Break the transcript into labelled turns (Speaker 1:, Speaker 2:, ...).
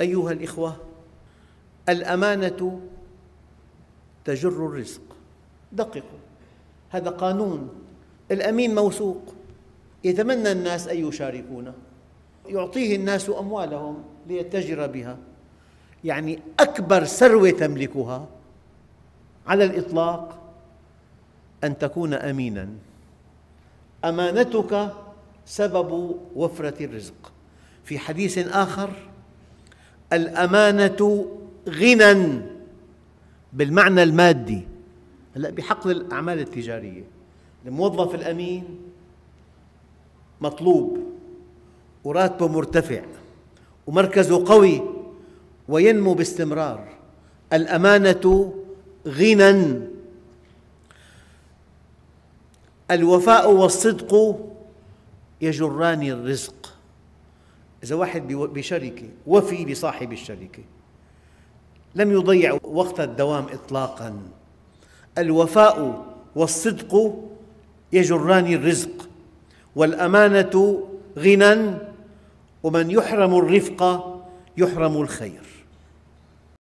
Speaker 1: أيها الإخوة الأمانة تجر الرزق. دققوا هذا قانون الأمين موثوق يتمنى الناس أن يشاركونه. يعطيه الناس أموالهم ليتجر بها. يعني أكبر ثروة تملكها على الإطلاق أن تكون أميناً. أمانتك سبب وفرة الرزق. في حديث آخر الأمانة غنى بالمعنى المادي. هلا بحقل الأعمال التجارية. الموظف الأمين مطلوب وراتبه مرتفع ومركزه قوي وينمو باستمرار. الأمانة غنى. الوفاء والصدق يجران الرزق. إذا واحد بشركة وفي بصاحب الشركة. لم يضيع وقت الدوام إطلاقاً. الوفاء والصدق يجران الرزق والأمانة غنى ومن يحرم الرفق يحرم الخير.